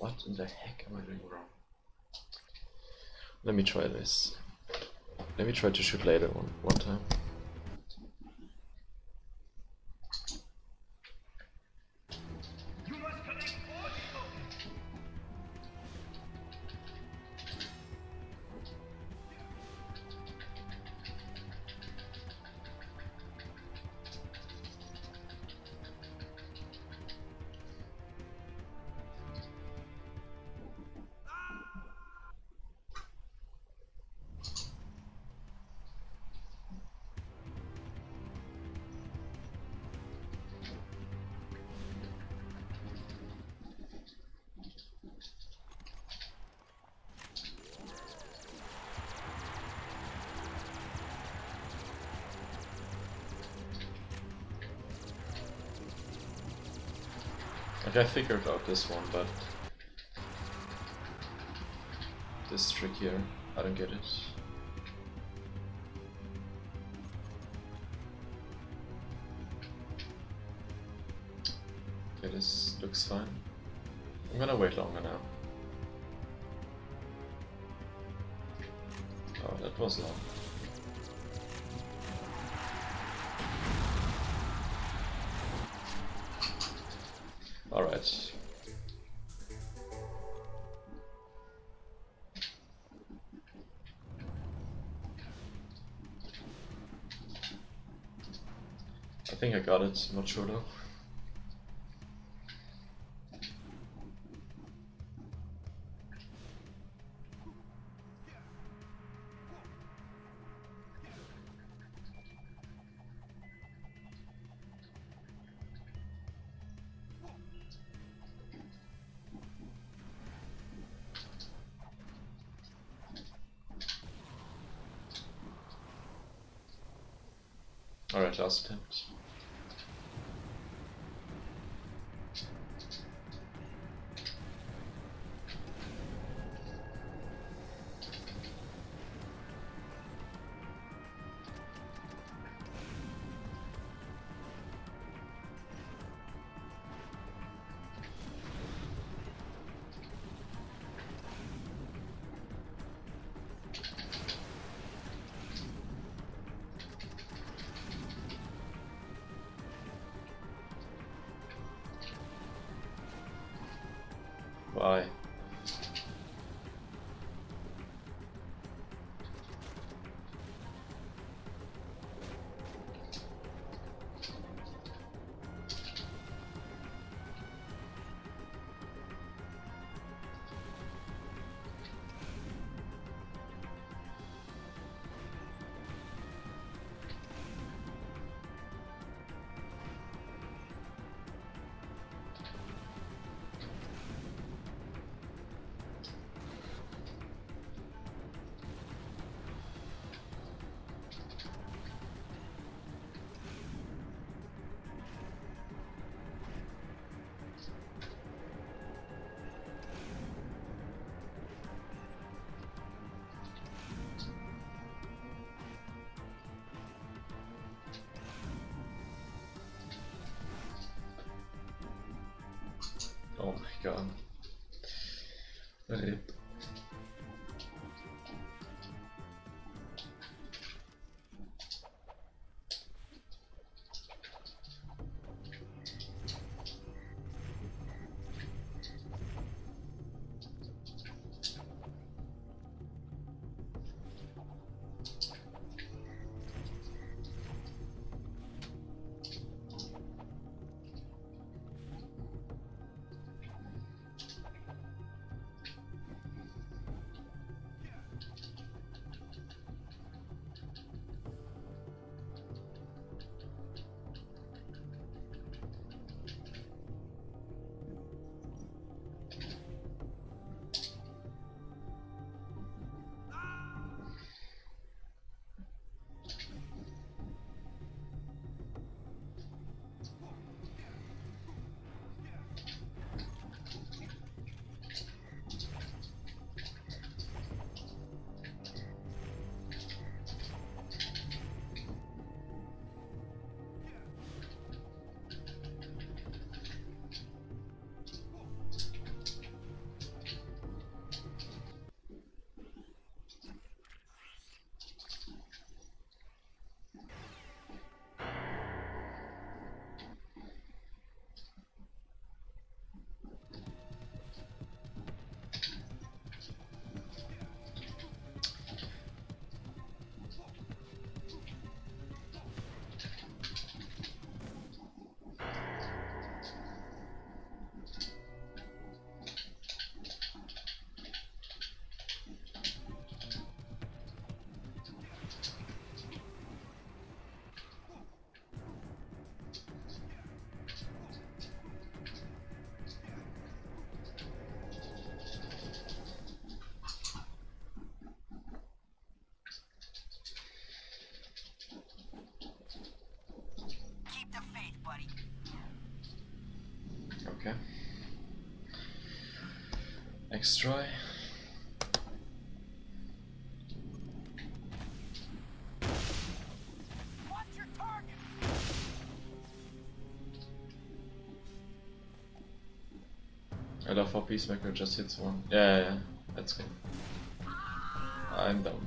What in the heck am I doing wrong? Let me try this. Let me try to shoot later one, one time. Like I figured out this one, but this trick here, I don't get it. Okay, this looks fine. I'm gonna wait longer now. Oh, that was long. Alright. I think I got it, I'm not sure though. Alright, last attempt. Why? Oh my god. Rip. Okay. Next try. I love how Peacemaker just hits one. Yeah, yeah, yeah. that's good. I'm down.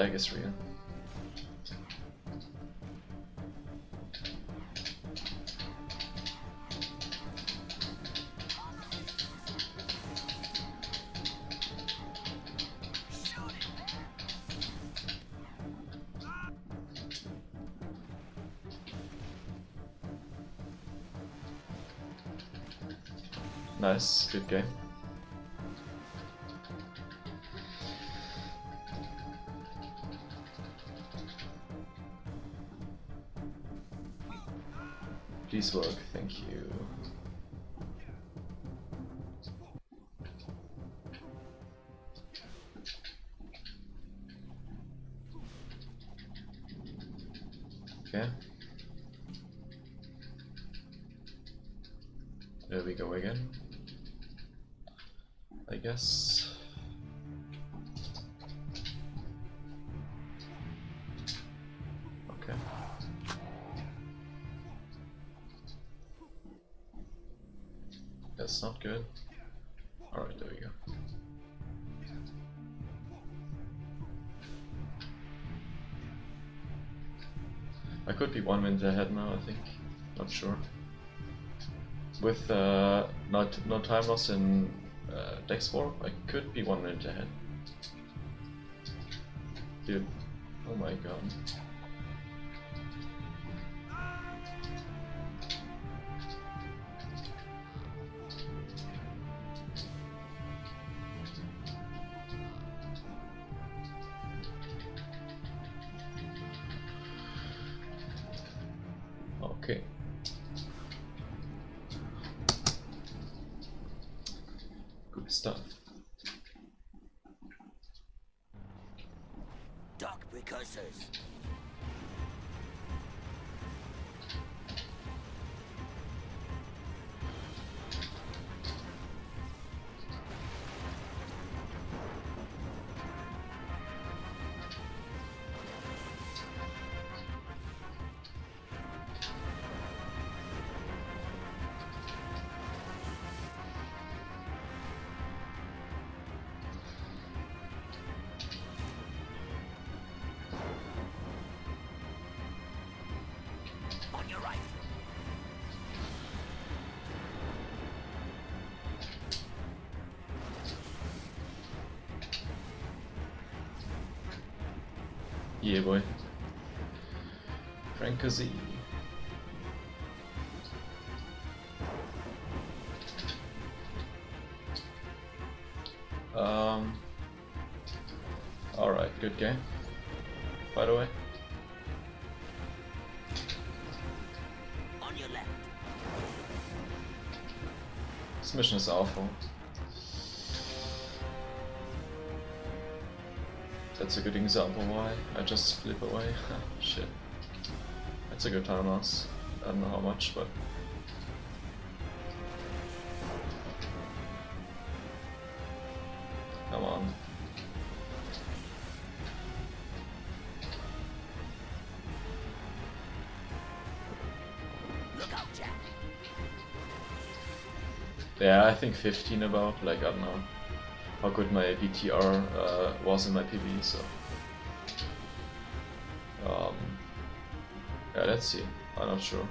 The lag is Work, thank you. I could be one minute ahead now, I think. Not sure. With uh, not no time loss in uh, Dex War, I could be one minute ahead. Dude, oh my god. Precursors. Yeah, boy. Francozy. Um. Alright, good game. Why I just flip away. Shit. That's a good time loss. I don't know how much, but. Come on. Look out, Jak. Yeah, I think 15 about, like, I don't know how good my BTR uh, was in my PB, so. Let's see. I'm not sure.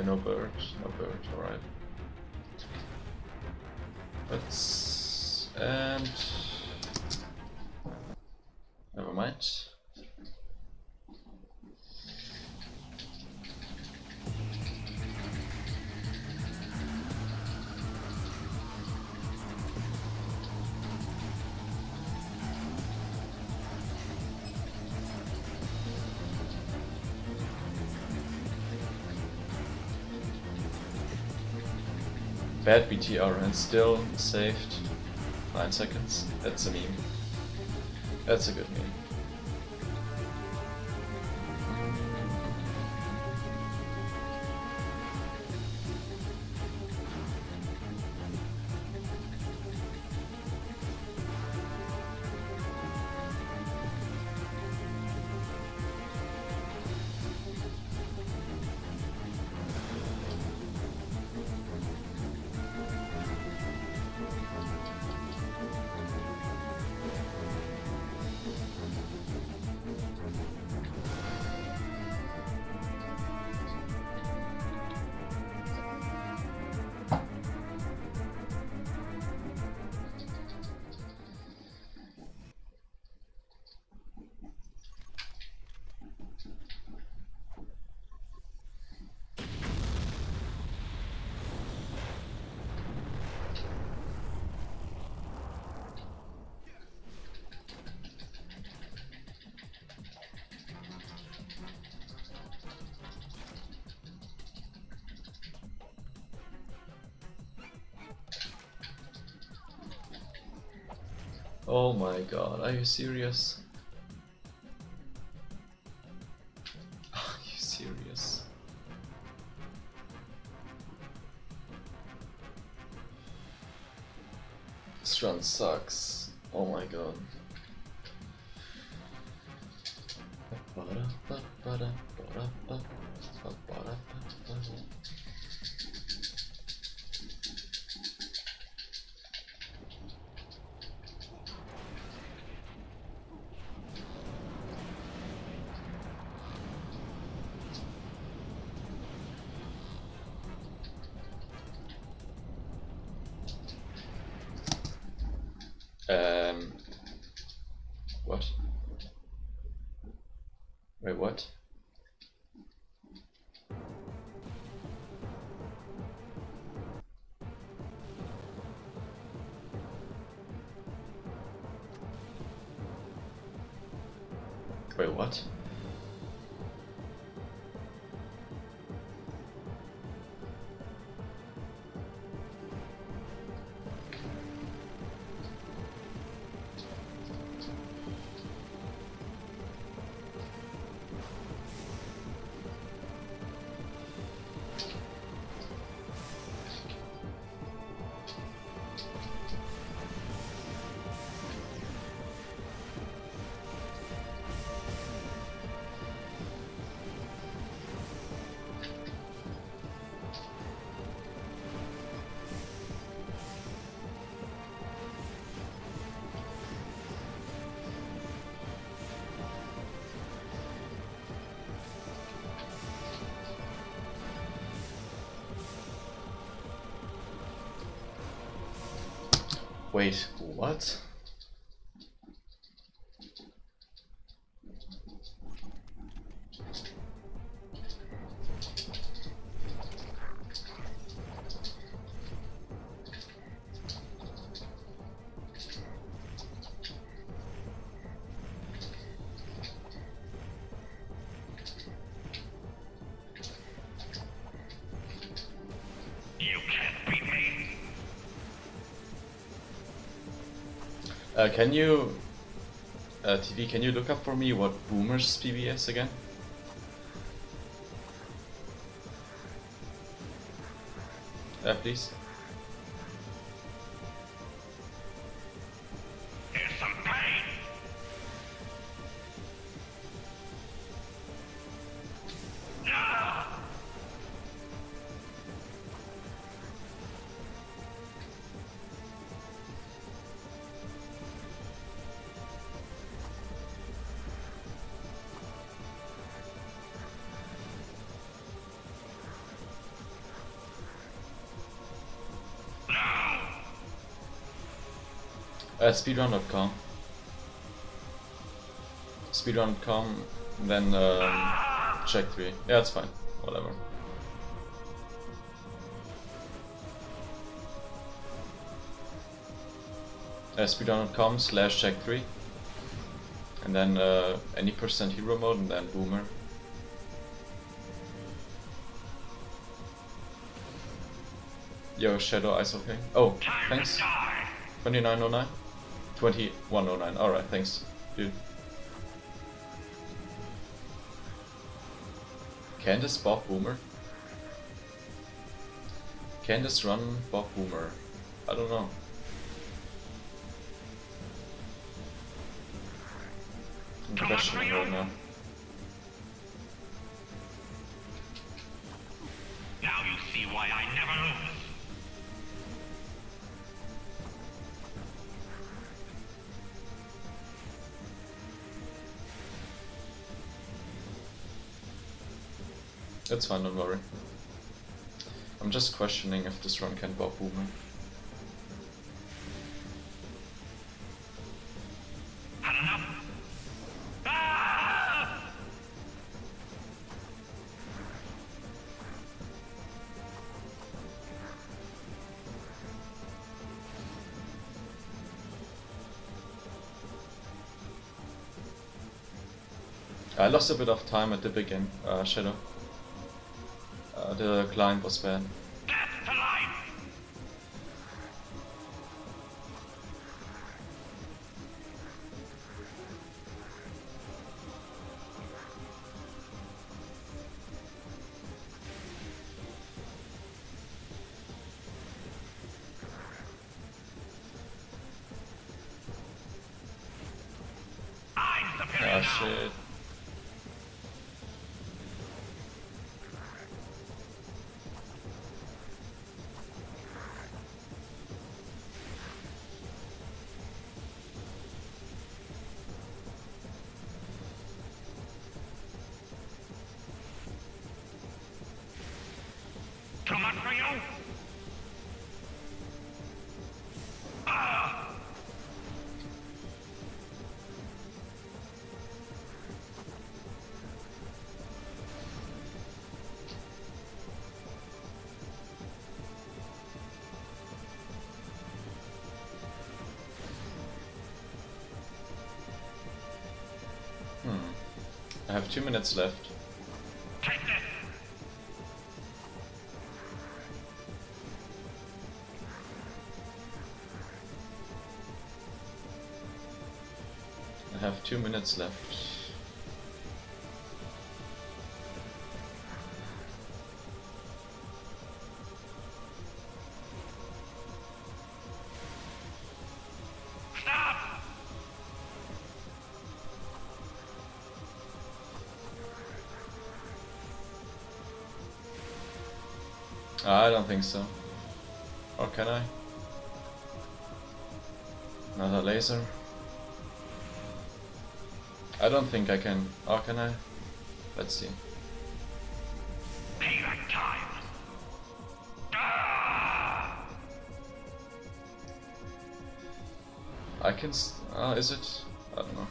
Okay, no birds, no birds, alright. Let's... and... Bad BTR and still saved 9 seconds. That's a meme. That's a good meme. Oh my god, are you serious? Um. What? Wait, what? Wait, what? Can you, uh, TV, can you look up for me what Boomer's PBS again? Uh, please. Uh, speedrun.com. Speedrun.com, then um, Jak 3. Yeah, it's fine. Whatever. Uh, speedrun.com slash Jak 3. And then uh, any percent hero mode and then boomer. Yo, Shadow Ice okay. Oh, thanks. 2909? 2109. Alright, thanks, dude. Can this Bob Boomer? Can this run Bob Boomer? I don't know. I'm questioning right now. Now you see why I never lose. It's fine, don't worry. I'm just questioning if this run can Bob Boomer. I lost a bit of time at the beginning, uh, Shadow. The climb was Ah shit. I have two minutes left. I have two minutes left. I don't think so. Or can I? Another laser? I don't think I can. Or can I? Let's see. Payback time! Ah! I can. Uh, is it? I don't know.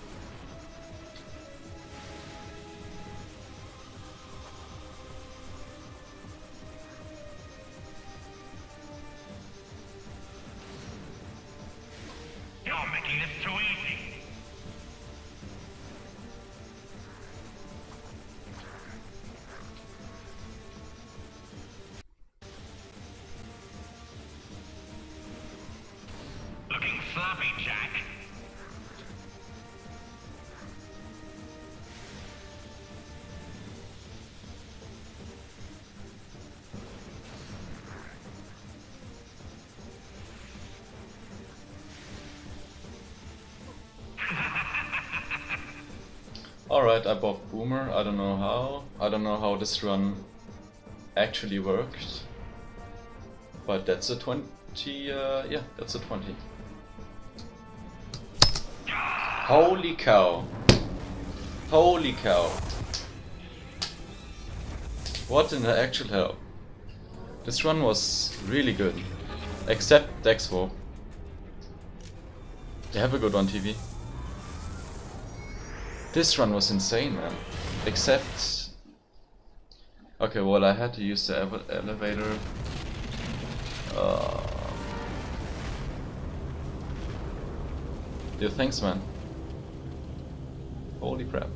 You're too easy! Alright, I bought Boomer. I don't know how. I don't know how this run actually worked. But that's a 20. Uh, yeah, that's a 20. Holy cow. Holy cow. What in the actual hell? This run was really good. Except Dex Warp. Yeah, have a good one, TV. This run was insane, man. Except... Okay, well, I had to use the ele- elevator. Uh... Yo, thanks, man. Holy crap.